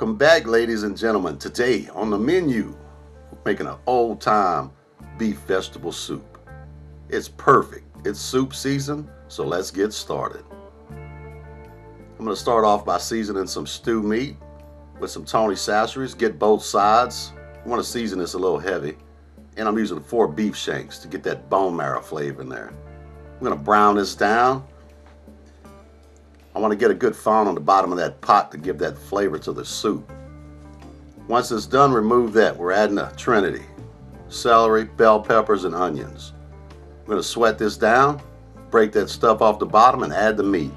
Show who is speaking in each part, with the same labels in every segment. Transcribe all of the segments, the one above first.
Speaker 1: Welcome back, ladies and gentlemen. Today on the menu, we're making an old time beef vegetable soup. It's perfect. It's soup season, so let's get started. I'm going to start off by seasoning some stew meat with some Tony Chachere's. Get both sides. I want to season this a little heavy. And I'm using four beef shanks to get that bone marrow flavor in there. I'm going to brown this down want to get a good fond on the bottom of that pot to give that flavor to the soup. Once it's done, remove that. We're adding a trinity. Celery, bell peppers, and onions. I'm going to sweat this down, break that stuff off the bottom, and add the meat.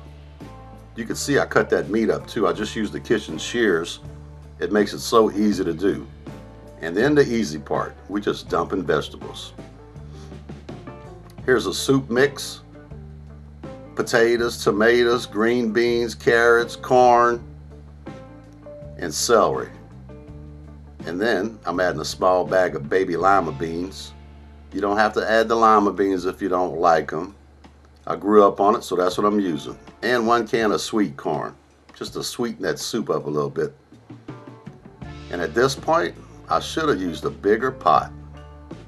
Speaker 1: You can see I cut that meat up too. I just used the kitchen shears. It makes it so easy to do. And then the easy part, we just dump in vegetables. Here's a soup mix potatoes, tomatoes, green beans, carrots, corn, and celery. And then I'm adding a small bag of baby lima beans. You don't have to add the lima beans if you don't like them. I grew up on it, so that's what I'm using. And one can of sweet corn, just to sweeten that soup up a little bit. And at this point, I should have used a bigger pot,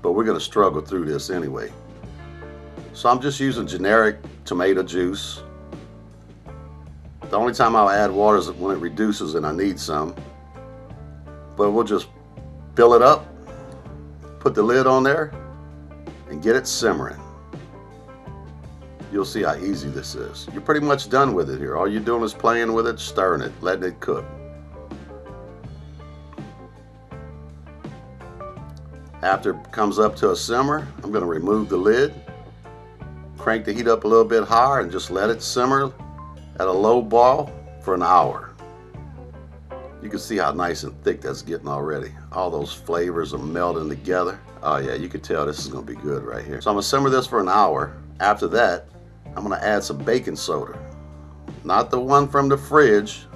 Speaker 1: but we're gonna struggle through this anyway. So I'm just using generic tomato juice. The only time I'll add water is when it reduces and I need some. But we'll just fill it up, put the lid on there, and get it simmering. You'll see how easy this is. You're pretty much done with it here. All you're doing is playing with it, stirring it, letting it cook. After it comes up to a simmer, I'm going to remove the lid crank the heat up a little bit higher and just let it simmer at a low boil for an hour. You can see how nice and thick that's getting already. All those flavors are melting together. Oh yeah, you can tell this is gonna be good right here. So I'm gonna simmer this for an hour. After that, I'm gonna add some baking soda. Not the one from the fridge.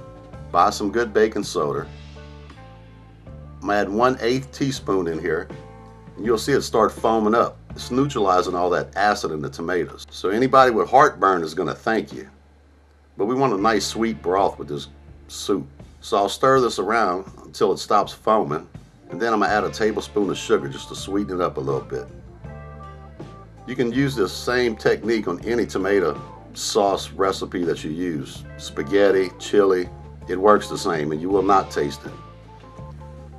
Speaker 1: Buy some good baking soda. I'm gonna add one eighth teaspoon in here. And you'll see it start foaming up. It's neutralizing all that acid in the tomatoes. So anybody with heartburn is gonna thank you. But we want a nice sweet broth with this soup. So I'll stir this around until it stops foaming. And then I'm gonna add a tablespoon of sugar just to sweeten it up a little bit. You can use this same technique on any tomato sauce recipe that you use. Spaghetti, chili, it works the same and you will not taste it.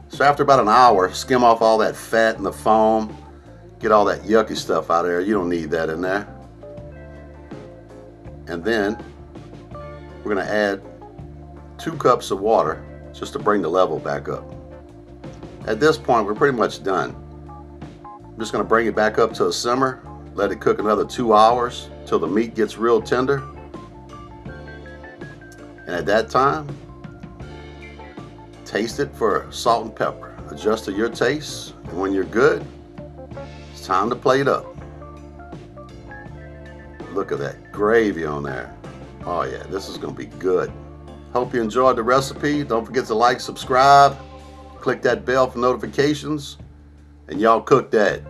Speaker 1: So after about an hour, skim off all that fat and the foam Get all that yucky stuff out of there. You don't need that in there. And then we're going to add two cups of water just to bring the level back up. At this point, we're pretty much done. I'm just going to bring it back up to a simmer, let it cook another two hours till the meat gets real tender. And at that time, taste it for salt and pepper. Adjust to your taste, and when you're good, it's time to plate up. Look at that gravy on there. Oh yeah, this is gonna be good. Hope you enjoyed the recipe. Don't forget to like, subscribe, click that bell for notifications, and y'all cook that.